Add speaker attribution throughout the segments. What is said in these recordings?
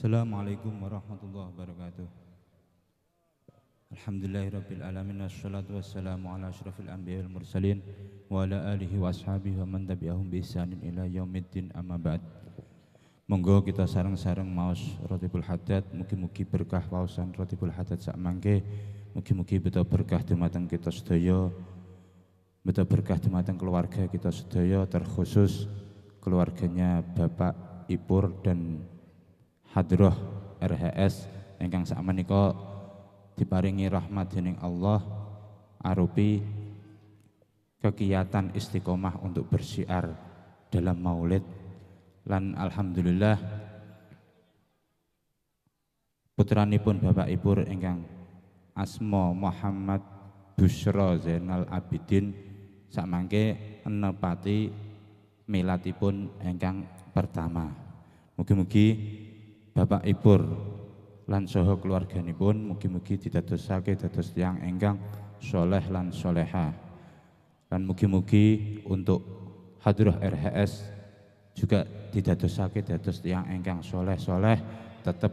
Speaker 1: Assalamualaikum warahmatullahi wabarakatuh. Alhamdulillahirabbil alamin wassalatu wassalamu ala asyrafil anbiya'i mursalin wa ala alihi wa ashabihi wa man tabi'ahum bi ihsanin ila yaumiddin amma ba'd. Monggo kita sareng-sareng maos Rotibul Haddad, mugi-mugi berkah pausan Rotibul Haddad sak mangke, mugi-mugi betul berkah dumateng kita sedaya, betul berkah dumateng keluarga kita sedaya terkhusus keluarganya Bapak Ipur dan Hadroh RHS ingkang sakmenika diparingi rahmat dening Allah arupi kegiatan istiqomah untuk bersiar dalam maulid. Lan alhamdulillah putranipun Bapak Ibu ingkang asma Muhammad Bushra Zainal Abidin sakmangke enepati milatipun ingkang pertama. Mugi-mugi Bapak Ibu lan saha keluarganipun mugi-mugi didadosake dados tiyang engkang soleh lan soleha. Lan mugi-mugi untuk hadrah RHS juga didadosake dados tiyang engkang soleh-soleh tetap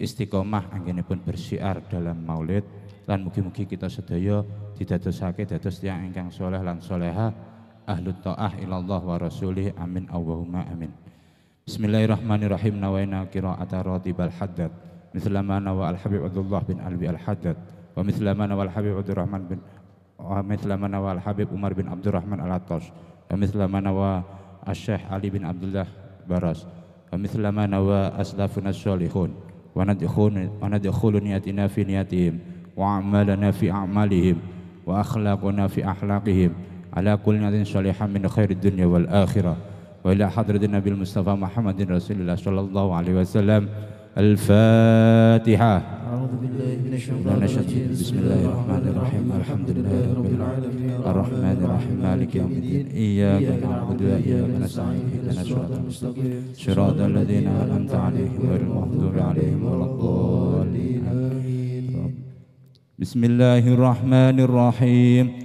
Speaker 1: istiqomah anggenipun bersiar dalam maulid. Lan mugi-mugi kita sedaya didadosake dados tiyang engkang soleh lan soleha. Ahlut ta'ah ilallah wa rasulih. Amin. Allahumma amin Bismillahirrahmanirrahim nawaina qira'ata ratibal haddad mithla ma nawa al habib Abdullah bin Alwi al haddad wa mithla ma nawa al habib Abdurrahman bin wa mithla ma nawa al habib Umar bin Abdurrahman al Attash wa mithla ma nawa Asy-Syaikh Ali bin Abdullah Baras wa mithla ma nawa aslafun as-salihun wa nadkhulu wa nadkhulu niyatina fi niyatihim wa a'malana fi a'malihim wa akhlaquna fi akhlaqihim ala kulli niyatin salihah min khairid dunya wal akhirah وإلى حضرة النبي المصطفى محمد رسول الله صلى الله عليه وسلم. الفاتحة.
Speaker 2: أعوذ بالله من الشيطان الرجيم.
Speaker 1: بسم الله الرحمن الرحيم. الحمد لله رب العالمين. الرحمن الرحيم. مالك يوم الدين. إياك نعبد وإياك نستعين. إهدنا الصراط المستقيم. صراط الذين أنعمت عليهم غير المغضوب عليهم ولا الضالين. بسم الله الرحمن الرحيم.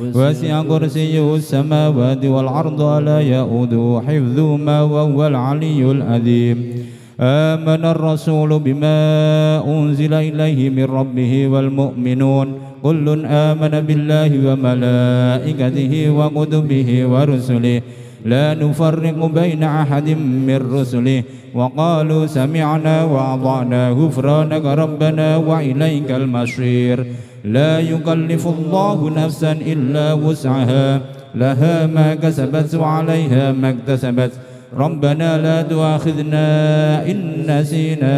Speaker 1: وسع كرسيه السماوات والأرض لا يؤوده حفظهما وهو العلي العظيم. آمن الرسول بما أنزل إليه من ربه والمؤمنون. كل آمن بالله وملائكته وكتبه ورسله. لا نفرق بين أحد من رسله. وقالوا سمعنا وأطعنا غفرانك ربنا وإليك المصير. لا يكلف الله نفسا إلا وسعها. لها ما كسبت وعليها ما اكتسبت. ربنا لا تؤاخذنا إن نسينا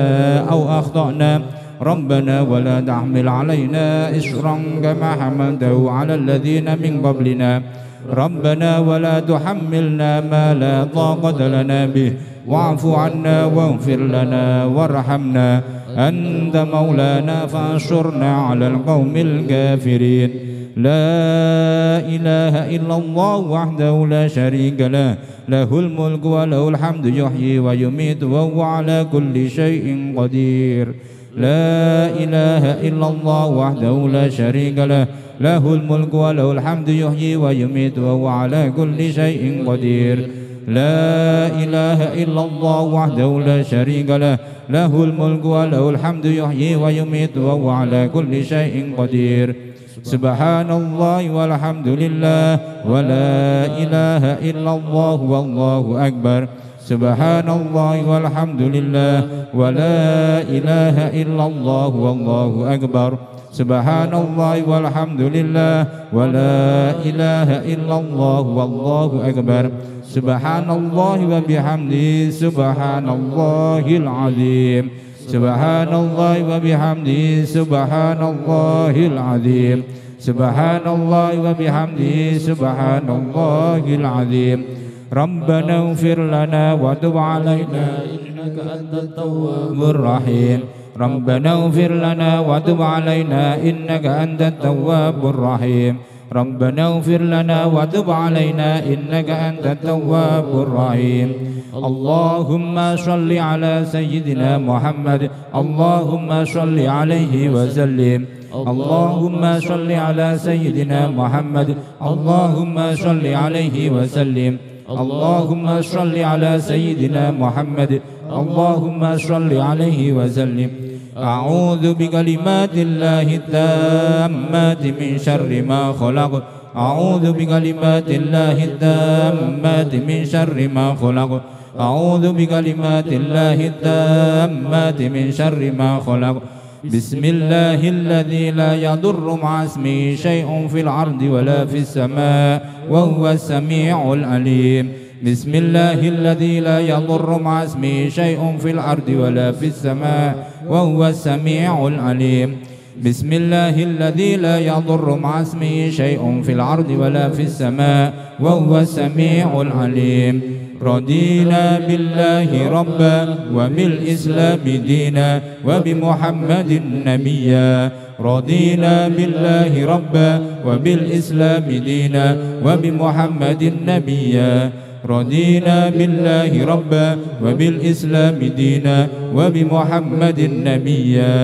Speaker 1: أو أخطأنا. ربنا ولا تحمل علينا إسرا كما حملته على الذين من قبلنا. ربنا ولا تحملنا ما لا طاقة لنا به. واعف عنا واغفر لنا وارحمنا. أنت مولانا فانصرنا على القوم الكافرين. لا إله إلا الله وحده لا شريك له. له الملك وله الحمد يحيي ويميت وهو على كل شيء قدير. لا إله إلا الله وحده لا شريك له. له الملك وله الحمد يحيي ويميت وهو على كل شيء قدير. لا إله إلا الله وحده لا شريك له. له الملك وله الحمد يحيي ويميت وهو على كل شيء قدير. سبحان الله والحمد لله. ولا إله إلا الله والله أكبر. سبحان الله والحمد لله. ولا إله إلا الله والله أكبر. سبحان الله والحمد لله ولا إله إلا الله والله أكبر سبحان الله وبحمده سبحان الله العظيم سبحان الله وبحمده سبحان الله العظيم سبحان الله وبحمده سبحان الله العظيم ربنا اغفر لنا وتب علينا
Speaker 2: إنك أنت التواب
Speaker 1: الرحيم ربنا اغفر لنا وتب علينا إنك أنت التواب الرحيم. ربنا اغفر لنا وتب علينا إنك أنت التواب الرحيم. اللهم صل على سيدنا محمد. اللهم صل عليه وسلم. اللهم صل على سيدنا محمد. اللهم صل عليه وسلم. اللهم صل على سيدنا محمد. اللهم صل عليه وسلم. أعوذ بكلمات الله التامات من شر ما خلق. أعوذ بكلمات الله التامات من شر ما خلق. أعوذ بكلمات الله التامات من شر ما خلق. بسم الله الذي لا يضر مع اسمه شيء في الأرض ولا في السماء وهو السميع العليم. بسم الله الذي لا يضر مع اسمه شيء في الأرض ولا في السماء وهو السميع العليم. بسم الله الذي لا يضر مع اسمه شيء في الأرض ولا في السماء وهو السميع العليم. رضينا بالله ربا وبالإسلام دينا وبمحمد نبيا. رضينا بالله ربا وبالإسلام دينا وبمحمد نبيا. رضينا بالله ربا وبالإسلام دينا وبمحمد نبيا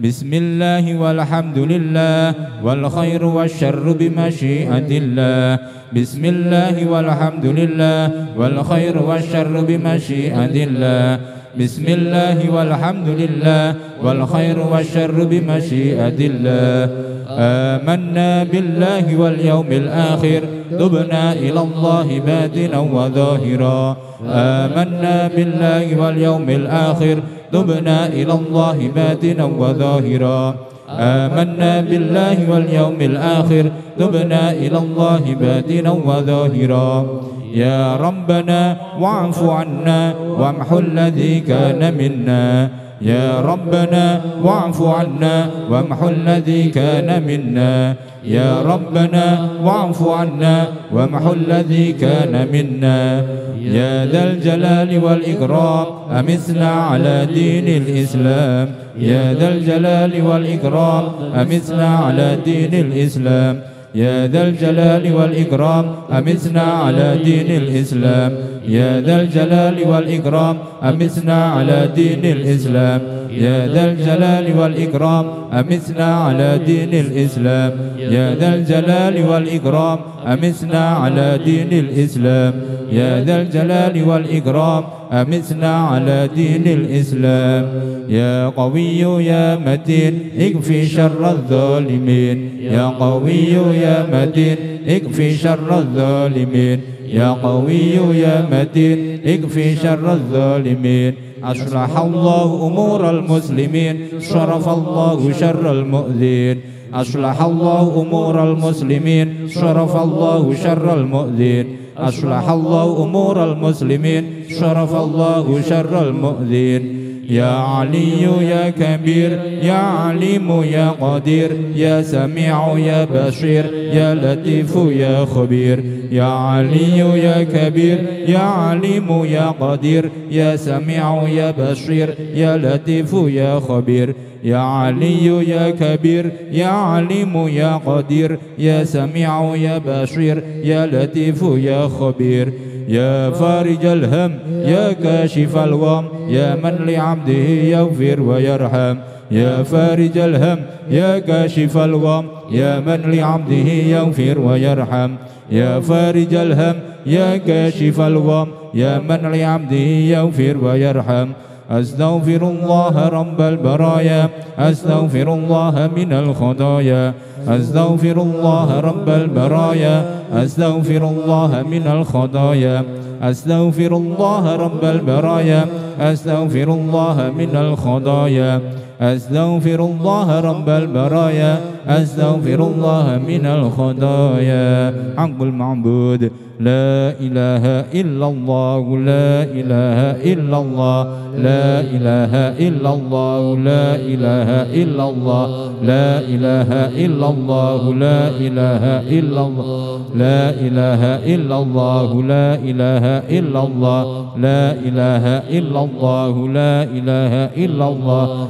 Speaker 1: بسم الله والحمد لله والخير والشر بمشيئة الله. بسم الله والحمد لله والخير والشر بمشيئة الله. بسم الله والحمد لله والخير والشر بمشيئة الله. آمنا بالله واليوم الآخر. تبنا إلى الله باتنا وظاهرا. آمنا بالله واليوم الآخر. تبنا إلى الله باتنا وظاهرا. آمنا بالله واليوم الآخر. تبنا إلى الله باتنا وظاهرا. يا ربنا واعف عنا وامحو الذي كان منا. يا ربنا واعف عنا وامحو الذي كان منا. يا ربنا واعف عنا وامحو الذي كان منا. يا ذا الجلال والإكرام أمسنا على دين الإسلام. يا ذا الجلال والإكرام أمسنا على دين الإسلام. يا ذا الجلال والإكرام أمسنا على دين الإسلام. يا ذا الجلال والإكرام أمسنا على دين الإسلام. يا ذا الجلال والإكرام أمسنا على دين الإسلام. يا ذا الجلال والإكرام أمسنا على دين الإسلام. يا ذا الجلال والإكرام أمسنا على دين الإسلام. يا قوي يا متين اكفي شر الظالمين. يا قوي يا متين اكفي شر الظالمين. يا قوي يا متين اكفي شر الظالمين. أصلح الله أمور المسلمين شرف الله شر المؤذين. أصلح الله أمور المسلمين شرف الله شر المؤذين. أصلح الله أمور المسلمين شرف الله شر المؤذين. يا علي يا كبير يا عليم يا قدير يا سميع يا بشير يا لطيف يا خبير. يا علي يا كبير يا عليم يا قدير يا سميع يا بشير يا لطيف يا خبير. يا علي يا كبير يا عليم يا قدير يا سميع يا بشير يا لطيف يا خبير. يا فارج الهم يا كاشف الغم يا من لعبده يغفر ويرحم. يا فارج الهم يا كاشف الغم يا من لعبده يغفر ويرحم. يا فارج الهم يا كاشف الغم يا من لعبده يغفر ويرحم. أستغفر الله رب البرايا أستغفر الله من الخطايا. أستغفر الله رب البرايا أستغفر الله من الخطايا. أستغفر الله رب البرايا أستغفر الله من الخطايا. أستغفر الله رب البرايا أستغفر الله من الخطايا حق المعبود لا إله إلا الله لا إله إلا الله لا إله إلا الله لا إله إلا الله لا إله إلا الله لا إله إلا الله لا إله إلا الله لا إله إلا الله لا إله إلا الله لا إله إلا الله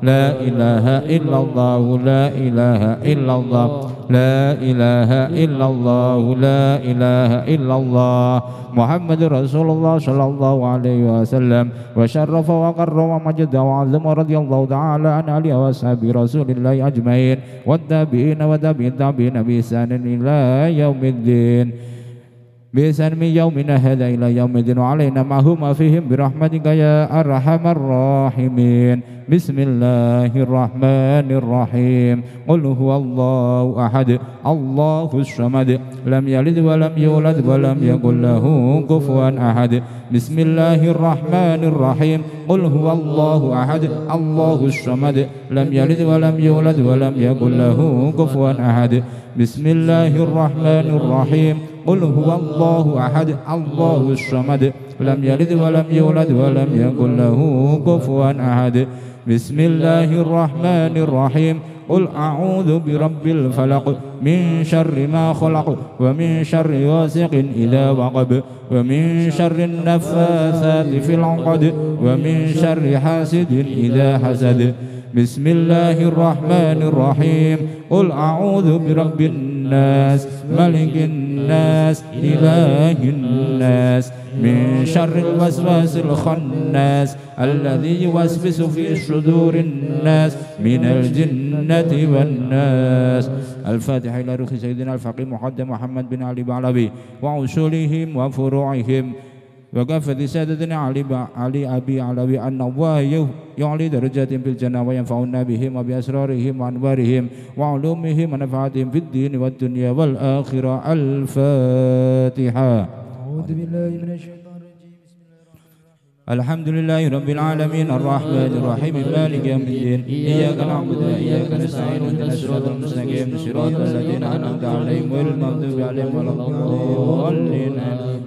Speaker 1: لا إله إلا الله لا إله إلا الله لا إله إلا الله لا إله إلا الله. محمد رسول الله صلى الله عليه وسلم. وشرف وقر ومجد وعظم رضي الله تعالى عن علي وأصحاب رسول الله أجمعين. والتابعين وتابعين تابعين بإحسان إلى يوم الدين. بإحسان من يومنا هذا إلى يوم الدين وعلينا معهم فيهم برحمتك يا أرحم الراحمين بسم الله الرحمن الرحيم قل هو الله أحد الله الصمد لم يلد ولم يولد ولم يكن له كفوا أحد. بسم الله الرحمن الرحيم قل هو الله أحد الله الصمد لم يلد ولم يولد ولم يكن له كفوا أحد. بسم الله الرحمن الرحيم قل هو الله أحد الله الصمد. لم يلد ولم يولد ولم يكن له كفوا أحد. بسم الله الرحمن الرحيم. قل أعوذ برب الفلق. من شر ما خلق ومن شر غاسق إذا وقب. ومن شر النفاثات في العقد ومن شر حاسد إذا حسد. بسم الله الرحمن الرحيم. قل أعوذ برب الناس ملك الناس إله الناس من شر الوسواس الخناس الذي يوسوس في صدور الناس من الجنة والناس. الفاتحة إلى روح سيدنا الفقيه محمد بن علي بعلبي وأصولهم وفروعهم. وكافة سادتنا علي علي أبي علوي أن الله يعلي درجات في الجنة وينفعنا بهم وبأسرارهم وأنوارهم وعلومهم ونفعتهم في الدين والدنيا والآخرة الفاتحة
Speaker 2: أعوذ بالله من الشيطان الرجيم بسم الله
Speaker 1: الحمد لله رب العالمين الرحمن الرحيم مالك يوم الدين إياك نعبد وإياك نستعين اهدنا الصراط المستقيم صراط الذين أنعمت عليهم غير المغضوب عليهم ولا الضالين.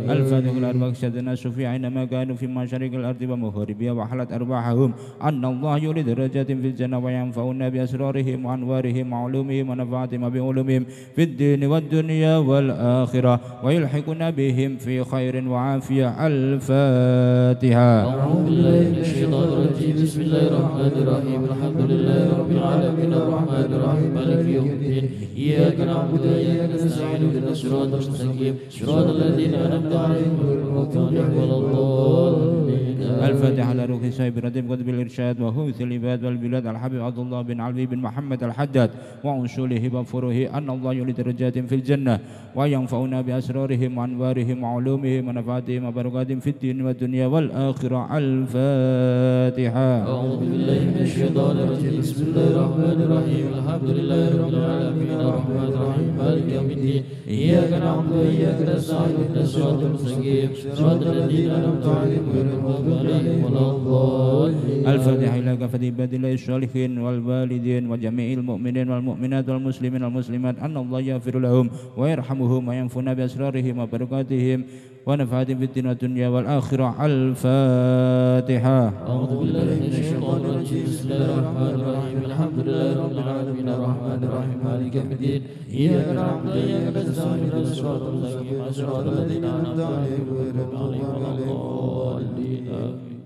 Speaker 1: الفاتح الأربع شدنا الشفيع أينما كانوا في مشارق الأرض ومغربها وحلت أرواحهم أن الله يولد درجات في الجنة وينفعنا بأسرارهم وأنوارهم وعلومهم ونفعتهم بعلومهم في الدين والدنيا والآخرة ويلحقنا بهم في خير وعافية. الفاتحة.
Speaker 2: أعوذ بالله من الشيطان الرجيم. بسم الله الرحمن الرحيم. الحمد لله رب العالمين. الرحمن الرحيم. مالك يوم الدين. إياك نعبد وإياك نستعين. اهدنا الصراط المستقيم. صراط الذين أنعمت عليهم غير المغضوب عليهم ولا الضالين.
Speaker 1: الفاتحة على روح صاحب رديب قطب الإرشاد وهوث العباد والبلاد. الحبيب عبد الله بن علي بن محمد الحداد وأنشوله وفره أن الله يولد درجات في الجنة وينفعنا بأسرارهم وأنوارهم وعلومهم ونفعتهم وبركاتهم في الدين والدنيا والآخرة. الفاتحة.
Speaker 2: أعوذ بالله من الشيطان الرجيم. بسم الله الرحمن الرحيم. الحمد لله رب العالمين. الرحمن الرحيم. مالك يوم الدين. إياك نعبد وإياك نستعين. اهدنا الصراط المستقيم. صراط الذين أنعمت عليهم غير المغضوب عليهم ولا الضالين
Speaker 1: الفاتحة إلى كافة عباد الله الصالحين والوالدين وجميع المؤمنين والمؤمنات والمسلمين والمسلمات أن الله يغفر لهم ويرحمهم وينفعنا بأسرارهم وبركاتهم ونفعتهم في الدين والدنيا والآخرة. الفاتحة.
Speaker 2: أعوذ بالله من الشيطان الرجيم. بسم الله الرحمن الرحيم. الحمد لله رب العالمين. الرحمن الرحيم. مالك يوم الدين. إياك نعبد وإياك نستعين. اهدنا الصراط المستقيم. صراط الذين أنعمت عليهم غير المغضوب عليهم ولا الضالين. آمين.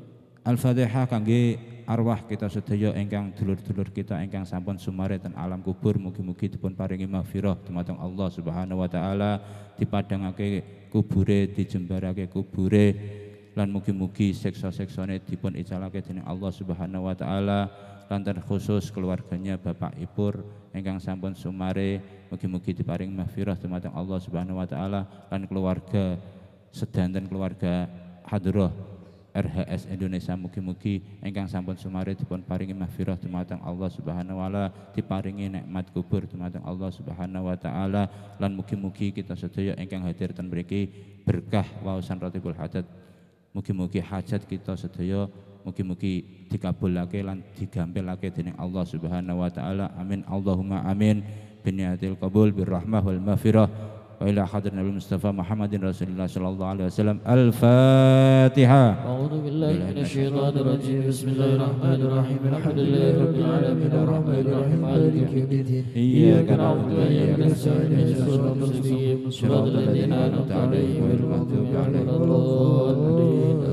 Speaker 1: Al-Fatihah kangge arwah kita sedaya ingkang dulur-dulur kita ingkang sampun sumare ten alam kubur mugi-mugi dipun paringi maghfirah dumateng Allah Subhanahu wa taala dipadhangake kubure dijembarake kubure lan mugi-mugi seksa-seksane dipun icalake dening Allah Subhanahu wa taala lan khusus keluarganya Bapak Ipur ingkang sampun sumare mugi-mugi diparing maghfirah dumateng Allah Subhanahu wa taala lan keluarga sedanten keluarga hadrah RHS Indonesia mugi-mugi engkang sampun sumare dipun paringi mahfirah dumateng Allah Subhanahu wa taala diparingi nikmat kubur dumateng Allah Subhanahu wa taala lan mugi-mugi kita sedaya engkang hadir ten mriki berkah waosan ratibul hajat mugi-mugi hajat kita sedaya mugi-mugi dikabulake lan digampilake dening Allah Subhanahu wa taala. Amin. Allahumma amin. Biniatil qabul birrahmah wal maghfirah وإلى حضر النبي المصطفى محمد رسول الله صلى الله عليه وسلم. الفاتحة.
Speaker 2: أعوذ بالله من الشيطان الرجيم. بسم الله الرحمن الرحيم. الحمد لله رب العالمين. الرحمن الرحيم. مالك يوم الدين. إياك نعبد وإياك نستعين. اهدنا الصراط المستقيم. صراط الذين أنعمت عليهم غير المغضوب عليهم ولا الضالين.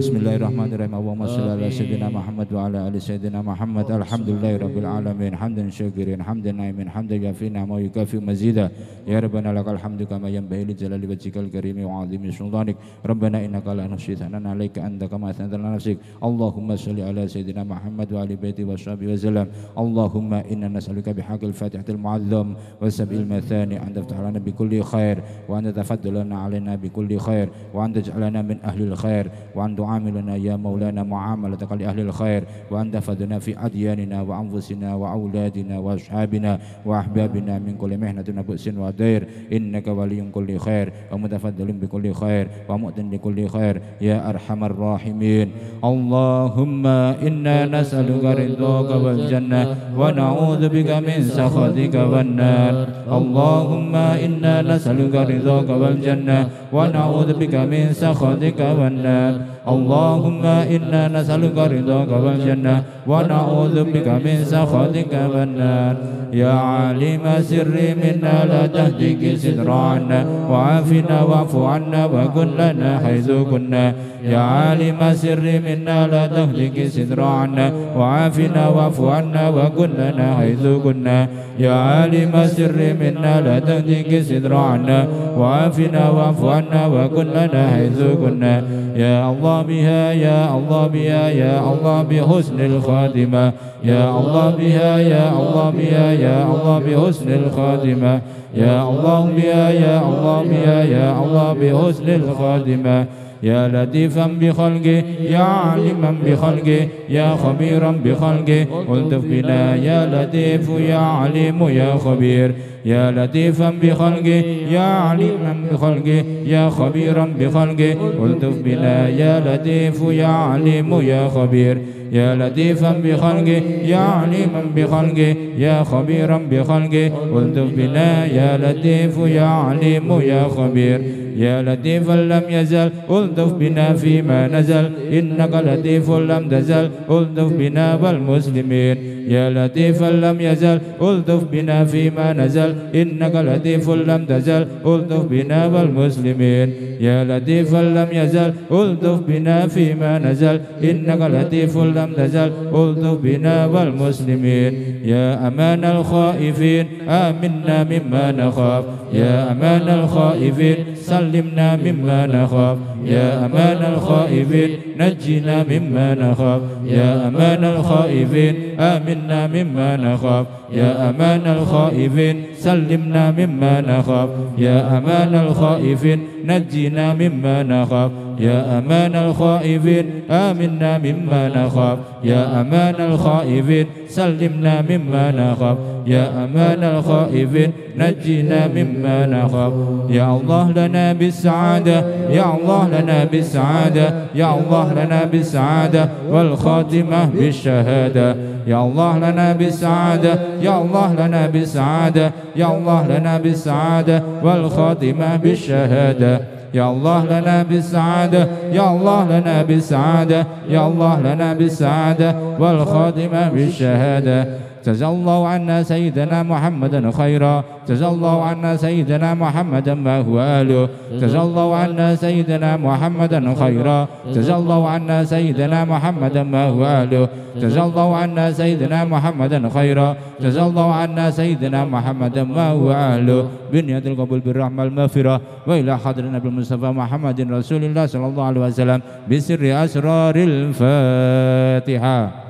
Speaker 1: بسم الله الرحمن الرحيم اللهم صل على سيدنا محمد وعلى ال سيدنا محمد الحمد لله رب العالمين حمدا شكرا حمدا نعيما حمدا يكفي نعمه ويكفي مزيدا يا ربنا لك الحمد كما ينبغي لجلال وجهك الكريم وعظيم سلطانك ربنا انك لا نحصي ثناء عليك انت كما اثنيت على نفسك اللهم صل على سيدنا محمد وعلى بيته وصحبه وسلم اللهم أنا نسالك بحق الفاتحه المعلم والسبع المثاني ان تفتح لنا بكل خير وان تفضلنا علينا بكل خير وان تجعلنا من أهل الخير وان تعاملنا يا مولانا معاملتك لأهل الخير وأن تفدنا في أدياننا وأنفسنا وأولادنا وأصحابنا وأحبابنا من كل محنة وبؤس ودير. إنك ولي كل خير ومتفضل بكل خير ومؤتن بكل خير يا أرحم الراحمين. اللهم إنا نسألك رضاك والجنة ونعوذ بك من سخطك والنار. اللهم إنا نسألك رضاك والجنة ونعوذ بك من سخطك والنار. اللهم إنا نسألك رضاك والجنة ونعوذ بك من سخطك والنار يا عالم سر منا لا تهدك ستر عنا وعافنا واعف عنا وكن لنا حيث كنا يا عالم سر منا لا تهلك ستر عنا وعافنا واعف عنا وكن لنا حيث كنا يا عالم سر منا لا تهلك ستر عنا وعافنا واعف عنا وكن لنا حيث كنا يا الله بها يا الله بها يا الله بحسن الخاتمة. يا الله بها يا الله بها يا الله بحسن الخاتمة. يا الله بها يا الله بها يا الله بحسن الخاتمة. يا لطيفا بخلقه يا عالما بخلقه يا خبيرا بخلقه. الطف بنا يا لطيف يا عليم يا خبير. يا لطيفا بخلقه يا عليما بخلقه يا خبيرا بخلقه. الطف بنا يا لطيف يا عليم يا خبير. يا لطيفا بخلقه يا عليما بخلقه يا خبيرا بخلقه. الطف بنا يا لطيف يا عليم يا خبير. يا لطيفا لم يزل ألطف بنا فيما نزل. إنك لطيف لم تزل ألطف بنا والمسلمين. يا لطيفا لم يزل ألطف بنا فيما نزل. إنك لطيف لم تزل ألطف بنا والمسلمين. يا لطيفا لم يزل ألطف بنا فيما نزل. إنك لطيف لم تزل ألطف بنا والمسلمين. يا أمان الخائفين آمنا مما نخاف. يا أمان الخائفين سلمنا مما نخاف. يا أمان الخائفين نجنا مما نخاف. يا أمان الخائفين آمنا مما نخاف. يا أمان الخائفين سلمنا مما نخاف. يا أمان الخائفين نجنا مما نخاف. يا أمان الخائفين آمنا مما نخاف. يا أمان الخائفين سلمنا مما نخاف. يا أمان الخائفين نجنا مما نخاف. يا الله لنا بالسعادة يا الله لنا بالسعادة يا الله لنا بالسعادة والخاتمة بالشهادة. يا الله لنا بالسعادة يا الله لنا بالسعادة يا الله لنا بالسعادة والخاتمة بالشهادة. يا الله لنا بالسعادة يا الله لنا بالسعادة يا الله لنا بالسعادة والخاتمة بالشهادة. جزا الله عنا سيدنا محمدا خيرا. جزا الله عنا سيدنا محمدا ما هو آله. جزا الله عنا سيدنا محمدا خيرا. جزا الله عنا سيدنا محمدا ما هو آله. جزا الله عنا سيدنا محمدا خيرا. جزا الله عنا سيدنا محمدا ما هو أهله بنية القبول بالرحمة المغفرة. وإلى حضر النبي المصطفى محمد رسول الله صلى الله عليه وسلم بسر أسرار الفاتحة.